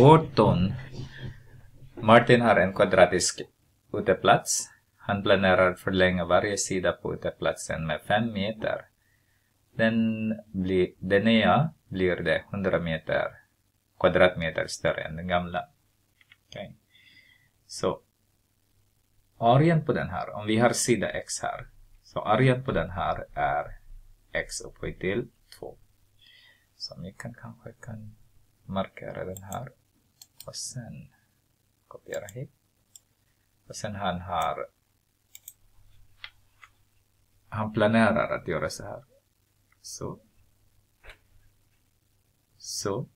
18. Martin har en kvadratisk uteplats. Han planerar förlänga varje sida på uteplatsen med 5 meter. Den, bli, den nya blir det 100 meter kvadratmeter större än den gamla. Okay. Så arean på den här, om vi har sida x här, så arean på den här är x upphöjt till 2. Så vi kan kanske kan markera den här och sen kopiera hit. Och sen han har han planerar att göra så här. Så. Så.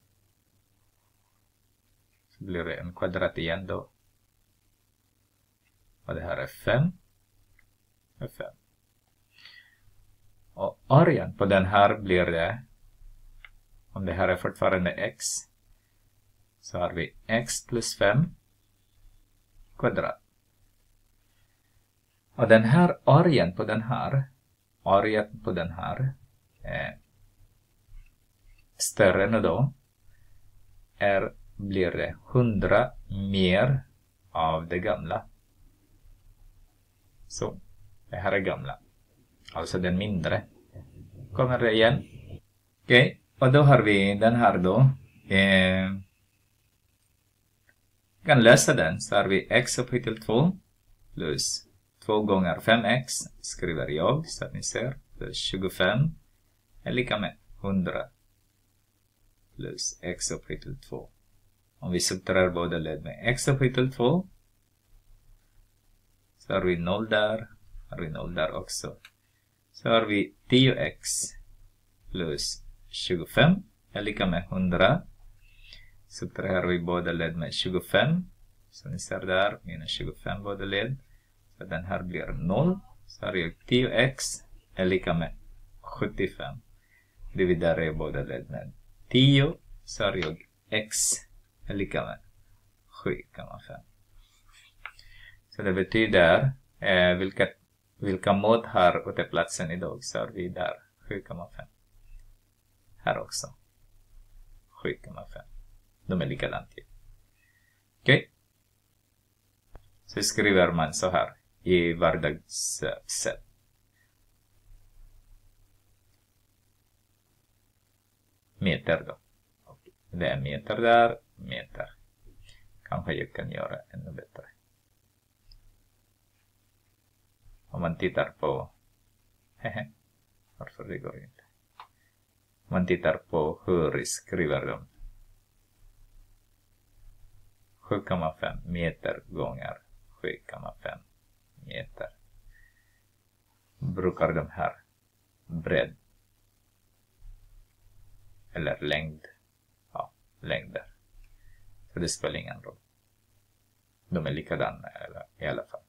Så blir det en kvadrat igen då. Och det här är 5. Är 5. Och arean på den här blir det, om det här är fortfarande x, så har vi x plus 5 kvadrat. Och den här arean på den här, arean på den här, är större än då, är, blir det 100 mer av det gamla. Så, det här är gamla. Alltså den mindre. Kommer det igen? Okej, okay. och då har vi den här då. Eh, vi kan lösa den så har vi x upphöjt till 2 plus 2 gånger 5x skriver jag så att ni ser. Plus 25 är lika med 100 plus x upphöjt till 2. Om vi subtraherar båda led med x upphöjt till 2 så har vi 0 där, har vi 0 där också. Så har vi 10x plus 25 är lika med 100. Subtraherar vi båda led med 25. Så ni ser där, minus 25 båda led. Så den här blir 0. Så har jag 10x är lika med 75. Dividerar jag båda led med 10. Så har jag x är lika med 7,5. Så det betyder eh, vilka, vilka mått har uteplatsen idag? Så har vi där 7,5. Här också. 7,5. De är likadant ju. Okej. Okay. Så skriver man så här i vardagssätt. Meter då. Det är meter där, meter. Kanske jag kan göra ännu bättre. Om man tittar på... Hehe. Varför det går inte? Om man tittar på hur skriver de 7,5 meter gånger 7,5 meter. Brukar de här bredd eller längd, ja, längder. Så det spelar ingen roll. De är likadana i alla fall.